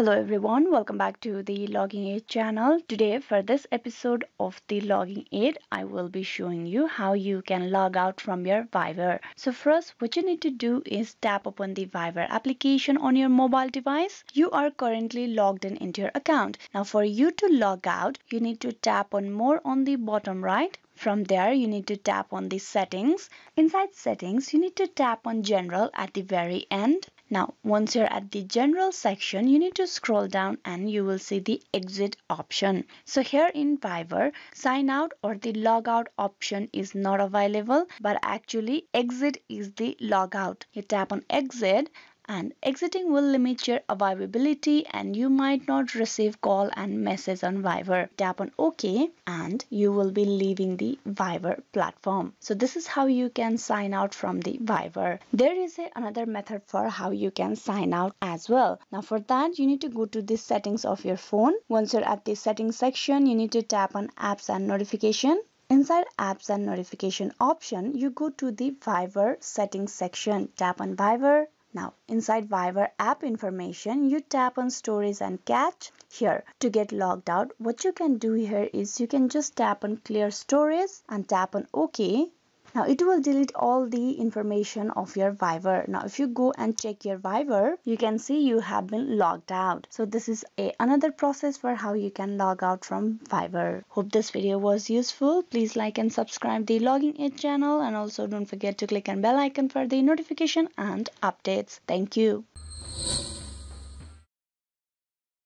Hello everyone, welcome back to the Login Aid channel. Today for this episode of the Login Aid, I will be showing you how you can log out from your Viber. So first what you need to do is tap upon the Viber application on your mobile device. You are currently logged in into your account. Now for you to log out, you need to tap on more on the bottom right from there, you need to tap on the settings. Inside settings, you need to tap on general at the very end. Now, once you're at the general section, you need to scroll down and you will see the exit option. So here in Viber, sign out or the logout option is not available, but actually exit is the logout. You tap on exit and exiting will limit your availability and you might not receive call and message on Viber. Tap on OK and you will be leaving the Viber platform. So this is how you can sign out from the Viber. There is a, another method for how you can sign out as well. Now for that you need to go to the settings of your phone. Once you're at the settings section you need to tap on apps and notification Inside apps and notification option, you go to the Viber settings section. Tap on Viber now inside Viber app information, you tap on storage and cache here to get logged out. What you can do here is you can just tap on clear storage and tap on OK now it will delete all the information of your Viber. Now if you go and check your Viber, you can see you have been logged out. So this is a, another process for how you can log out from Viber. Hope this video was useful. Please like and subscribe the Login Aid channel and also don't forget to click on bell icon for the notification and updates. Thank you.